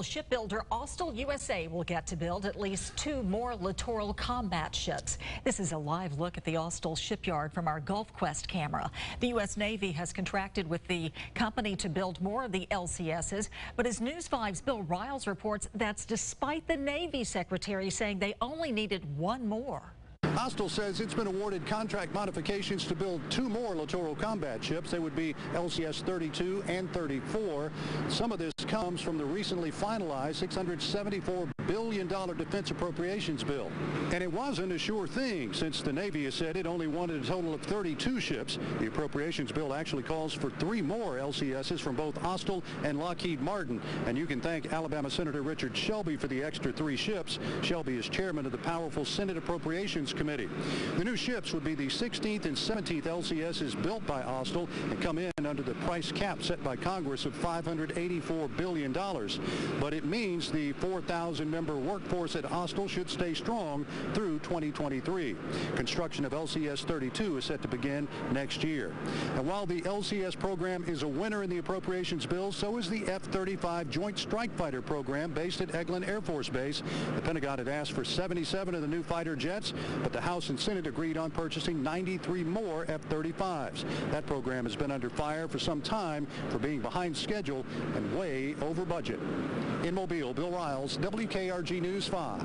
Shipbuilder Austal USA will get to build at least two more littoral combat ships. This is a live look at the Austal shipyard from our Gulf Quest camera. The U.S. Navy has contracted with the company to build more of the LCSs, but as News 5's Bill Riales reports, that's despite the Navy Secretary saying they only needed one more. Austal says it's been awarded contract modifications to build two more littoral combat ships. They would be LCS 32 and 34. Some of this comes from the recently finalized $674 billion defense appropriations bill. And it wasn't a sure thing since the Navy has said it only wanted a total of 32 ships. The appropriations bill actually calls for three more LCSs from both Austal and Lockheed Martin. And you can thank Alabama Senator Richard Shelby for the extra three ships. Shelby is chairman of the powerful Senate Appropriations Committee. The new ships would be the 16th and 17th LCSs built by Austal and come in under the price cap set by Congress of $584 billion. But it means the 4,000-member workforce at Austal should stay strong through 2023. Construction of LCS 32 is set to begin next year. And while the LCS program is a winner in the appropriations bill, so is the F-35 Joint Strike Fighter program based at Eglin Air Force Base. The Pentagon had asked for 77 of the new fighter jets, but the House and Senate agreed on purchasing 93 more F-35s. That program has been under fire for some time for being behind schedule and way over budget. In Mobile, Bill Riales, WKRG News 5.